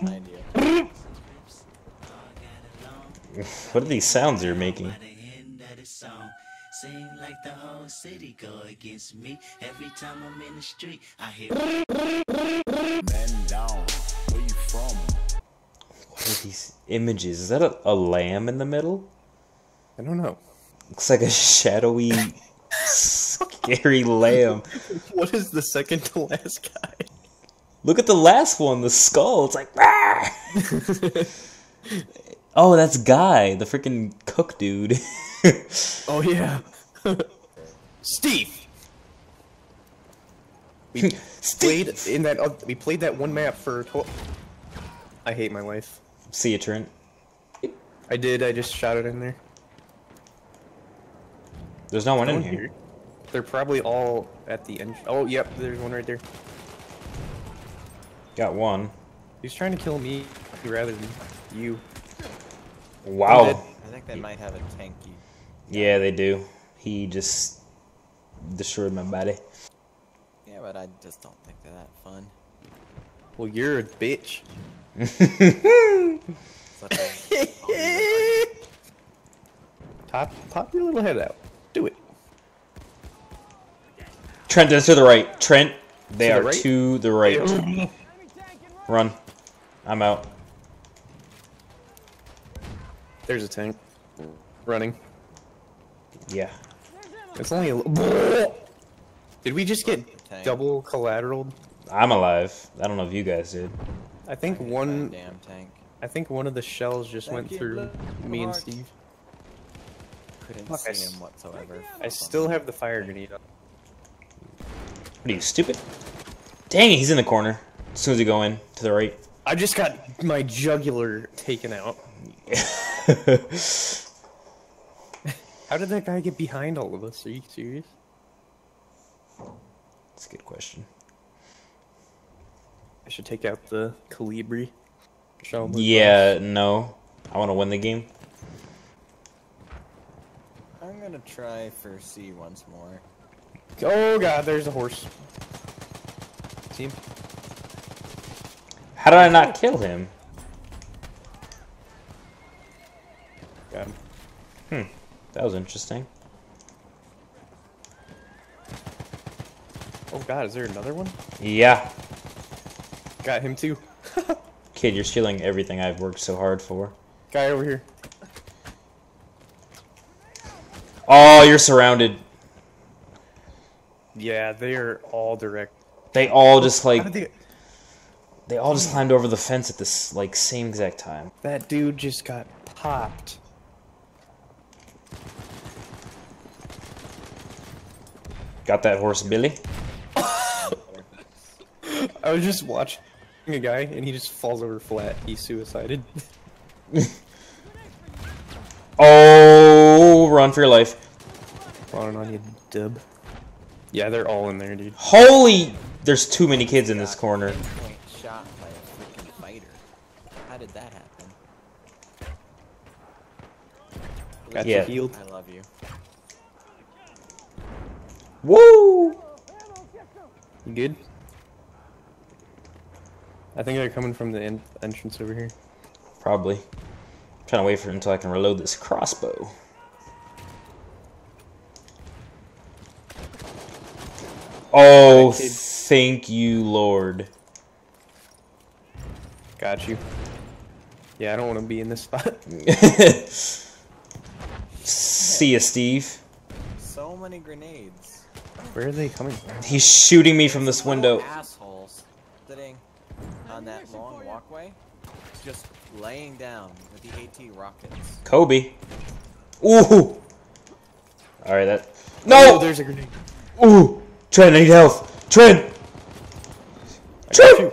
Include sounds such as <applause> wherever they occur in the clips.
behind <laughs> you. What are these sounds you're making? Seem like the whole city go against me. Every time I'm in the street, I hear Man down. Where you from? What are these images? Is that a, a lamb in the middle? I don't know. Looks like a shadowy, <laughs> scary lamb. What is the second to last guy? Look at the last one, the skull. It's like, <laughs> oh, that's Guy, the freaking cook dude. <laughs> Oh yeah. <laughs> Steve. We played in that. Uh, we played that one map for. Tw- I hate my life. See you, Trent. I did. I just shot it in there. There's no one in One here. They're probably all at the end. Oh, yep. There's one right there. Got one. He's trying to kill me rather than you. Wow. I think they might have a tanky. Yeah, they do. He just destroyed my body. Yeah, but I just don't think they're that fun. Well, you're a bitch. <laughs> Such <laughs> Pop, pop your little head out. Do it. Trent, that's to the right. Trent, they To the are right? to the right. Run. I'm out. There's a tank. Running. Yeah. It's only a. <laughs> Did we just get double collateral? I'm alive. I don't know if you guys did. I think one. damn tank. I think one of the shells just Thank went you, through Blue me and Steve. Couldn't Fuck, see s- him whatsoever. I still have the fire grenade up. What are you, stupid? Dang it, he's in the corner. As soon as you go in, to the right. I just got my jugular taken out. <laughs> How did that guy get behind all of us? Are you serious? That's a good question. I should take out the Calibri. Show 'em who's Yeah, no. I want to win the game. I'm gonna try for C once more. Oh god, there's a horse. See him? How did I not kill him? Got him. Hmm. That was interesting. Oh god, is there another one? Yeah. Got him too. <laughs> Kid, you're stealing everything I've worked so hard for. Guy over here. Oh, you're surrounded. Yeah, they're all direct. They all just like they... they all just climbed over the fence at this like same exact time. That dude just got popped. Got that horse, Billy? I was just watching a guy and he just falls over flat. He suicided. <laughs> Oh, run for your life. Falling on you, dub. Yeah, they're all in there, dude. Holy! There's too many kids in this corner. Point shot by a freaking fighter. How did that happen? Got Yeah. you healed. I love you. Woo! You good? I think they're coming from the en- entrance over here. Probably. I'm trying to wait for until I can reload this crossbow. Oh, thank you, Lord. Got you. Yeah, I don't want to be in this spot. <laughs> See ya, Steve. So many grenades. Where are they coming from? He's shooting me from this window. Assholes sitting on that long walkway, just laying down with the AT rockets. Kobe. Ooh. Alright, that. No. Oh, No! there's a grenade. Ooh! Trent, I need health. Trent! I Trent!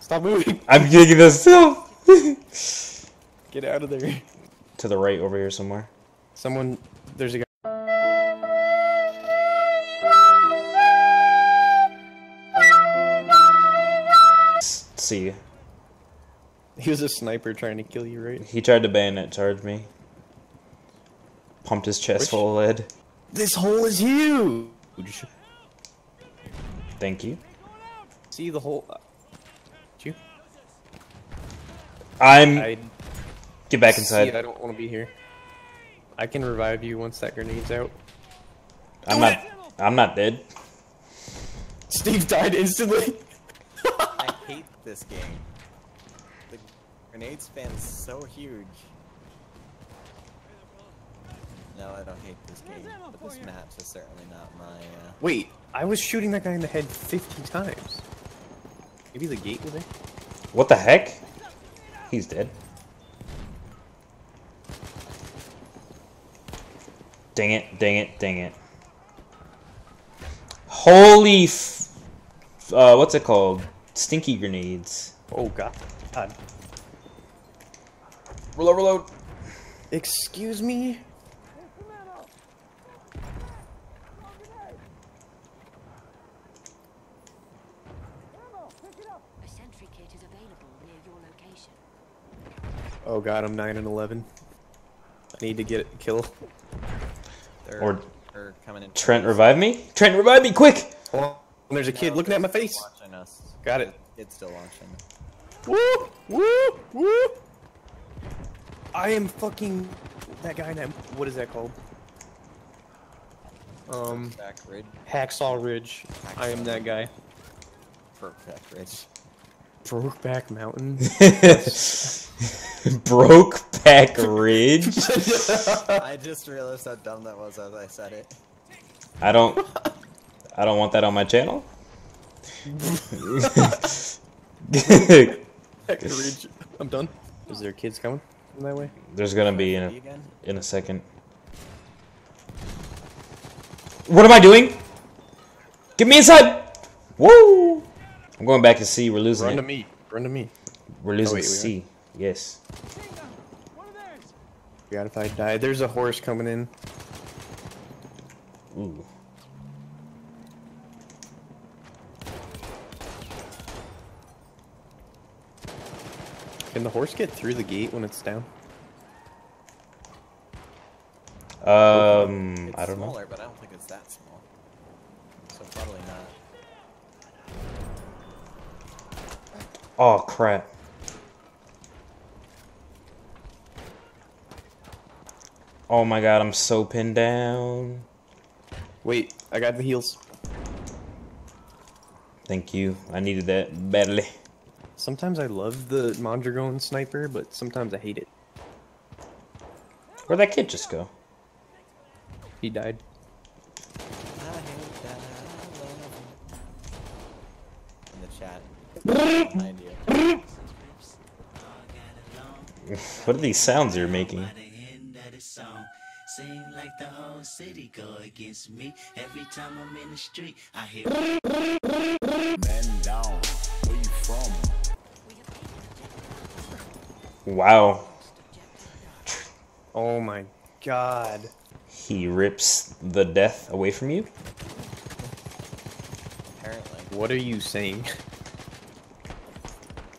Stop moving. I'm getting this still. <laughs> Get out of there. to the right over here somewhere. Someone, there's a guy. See. He was a sniper trying to kill you, right? He tried to bayonet charge me. Pumped his chest Which- full of lead. This hole is huge. Thank you. See the hole? Uh, you? I'm. I Get back see, inside. I don't want to be here. I can revive you once that grenade's out. I'm not. I'm not dead. Steve died instantly. I <laughs> hate this game. The grenade span's so huge. No, I don't hate this game, but this map's is certainly not my, uh... Wait, I was shooting that guy in the head 50 times. Maybe the gate was there? What the heck? He's dead. Dang it! Dang it! Dang it! Holy f- uh, what's it called? Stinky grenades. Oh god. God. Reload, reload. Excuse me? A sentry kit is available near your location. Oh god, I'm 9 and 11. I need to get it kill. They're, Or- they're coming in. Trent, revive me. Trent, revive me, quick! Hold on. There's a kid No, looking at my face. Watching us. Got it. It's still watching. Woo! Woo! Woo! I am fucking that guy that what is that called? Um Back Ridge. Hacksaw Ridge. I am that guy. Perfect Ridge. Brokeback Mountain. <laughs> Broke back ridge. I just realized how dumb that was as I said it. I don't. I don't want that on my channel. Ridge. I'm done. Is there kids coming from that way? There's gonna be in a, in a second. What am I doing? Get me inside! Woo! I'm going back to C. We're losing Run to it. me. Run to me. We're losing wait, we are? C. Yes. God, if I die, there's a horse coming in. Ooh. Can the horse get through the gate when it's down? Um, It's I don't know. smaller, but I don't think it's that small. So probably not. Oh crap. Oh my god, I'm so pinned down. Wait, I got the heals. Thank you. I needed that badly. Sometimes I love the Mondragon sniper, but sometimes I hate it. Where'd that kid just go? He died. I hate that I love you. In the chat. Behind you. What are these sounds you're making? By the end of the song, seem like the whole city go against me. Every time I'm in the street, I hear. Man down. Where you from? Wow. Oh my god. He rips the death away from you? Apparently. What are you saying? <laughs>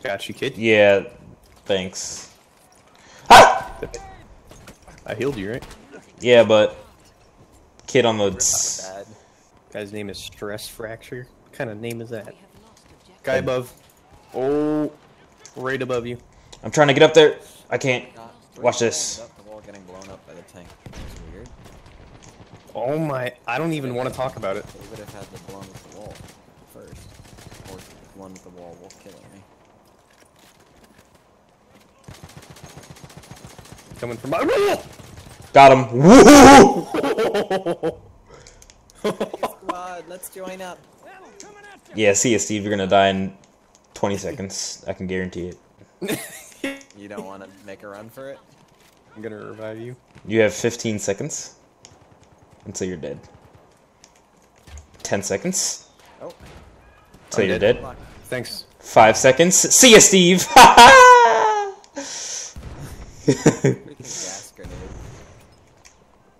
Got you, kid. Yeah, thanks. Ah! I healed you, right? Yeah, but kid on the s- Bad. Guy's name is Stress Fracture. What kind of name is that? We have lost objective. Guy above. Oh, right above you. I'm trying to get up there. I can't. Watch this. Up, the wall getting blown up by the tank. It's weird. Oh my! I don't even want to talk about it. They would have had the blown with the wall first. Or the one with the wall will killing me. Coming from my. Got him. Woo! Squad, let's join up. Yeah, see you, Steve. You're gonna die in 20 seconds. I can guarantee it. You don't want to make a run for it? I'm gonna revive you. You have 15 seconds until you're dead. 10 seconds Oh, until I'm you're dead. dead. Thanks. Five seconds. See ya, Steve. <laughs> Freaking gas grenade.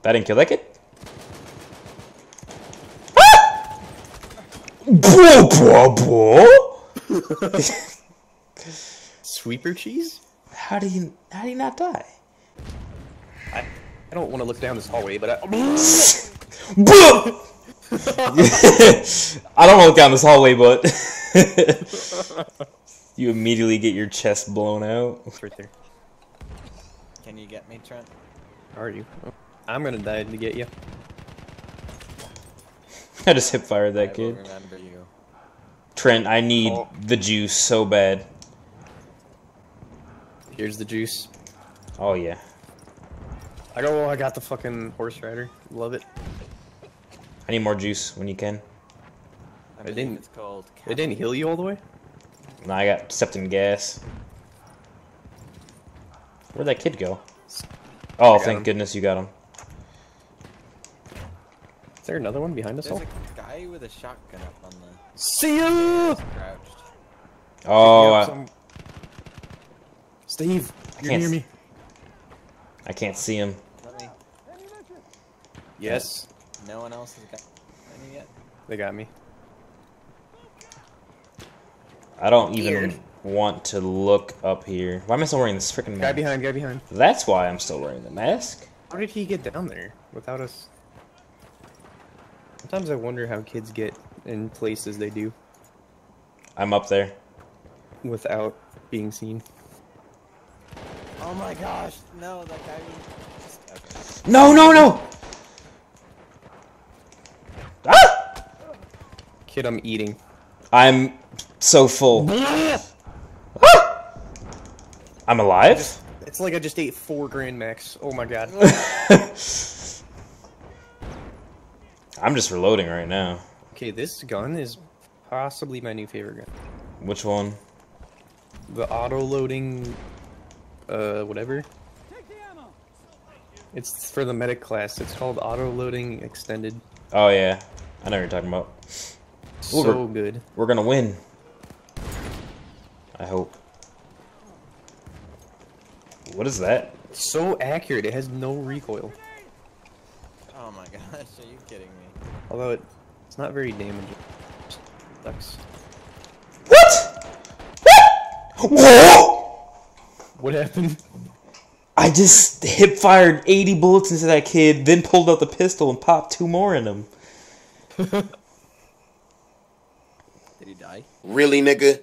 that didn't kill that kid. Ah! <laughs> Bro, bro, bro. Sweeper cheese? How do you how do you not die? I, I don't want to look down this hallway, but I. <laughs> I don't want to look down this hallway, but <laughs> You immediately get your chest blown out. It's right there. Can you get me, Trent? Are you? Oh, I'm gonna die to get you. <laughs> I just hip fired I that will kid. remember you. Trent, I need Oh. the juice so bad. Here's the juice. Oh yeah. I go. Oh, I got the fucking horse rider. Love it. I need more juice when you can. I It didn't- It's called. It didn't heal you all the way. Nah, I got stepped in gas. Where'd that kid go? Oh, got thank him. goodness you got him. Is there another one behind us There's all? a guy with a shotgun up on the See ya! crouched. Oh, Yep, I, some- Steve, you're can't near me. I can't see him. Let me. Yes, No one else has got any yet. they got me. I don't even Weird. Want to look up here. Why am I still wearing this freaking mask? Guy mask? behind, guy behind. That's why I'm still wearing the mask. How did he get down there without us? Sometimes I wonder how kids get in places they do I'm up there. without being seen. Oh my gosh! No, that guy. Was... Okay. No, no, no! Ah! Kid, I'm eating. I'm so full. I'm alive? It's like I just ate four Grand Macs. Oh my god. <laughs> I'm just reloading right now. okay, this gun is possibly my new favorite gun. Which one? The auto loading, uh, whatever. It's for the medic class. It's called auto loading extended. Oh, yeah. I know what you're talking about. Ooh, So we're- good. We're gonna win. I hope. What is that? So accurate. It has no recoil. Oh my <laughs> gosh! Are you kidding me? Although it, it's not very damaging. Sucks. What? What? Whoa! What happened? I just hip fired 80 bullets into that kid, then pulled out the pistol and popped two more in him. Did he die? Really, nigga?